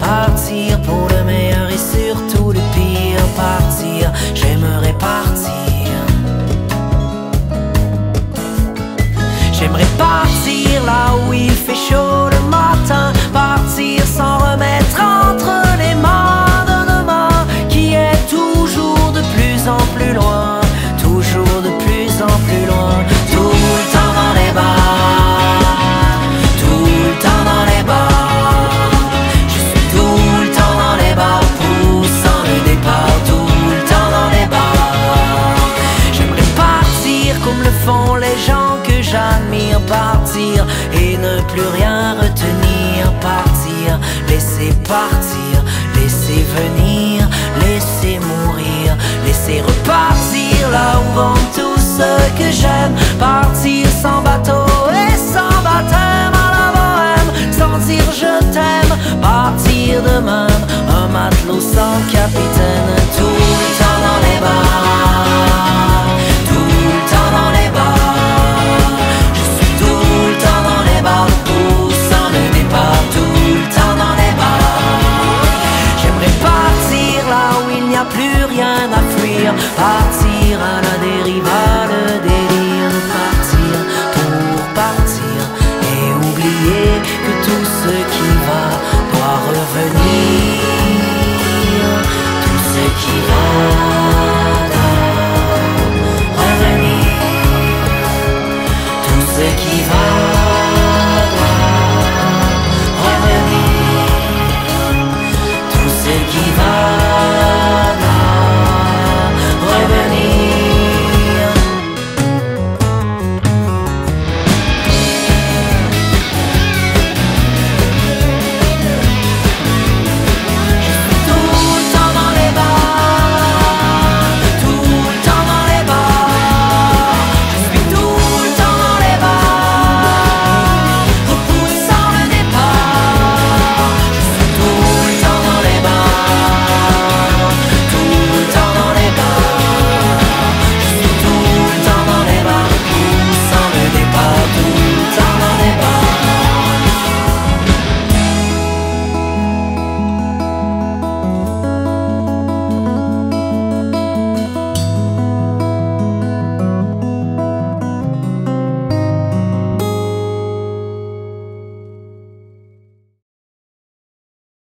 Partir pour le meilleur et surtout le pire. Partir, j'aimerais partir. J'aimerais partir là où il fait chaud le matin. Partir sans remettre en plus rien retenir, partir, laisser partir, laisser venir, laisser mourir, laisser repartir là où vont tout ce que j'aime, partir sans bateau et sans baptême à la bohème, sans dire je t'aime, partir de rien à fuir, partir à la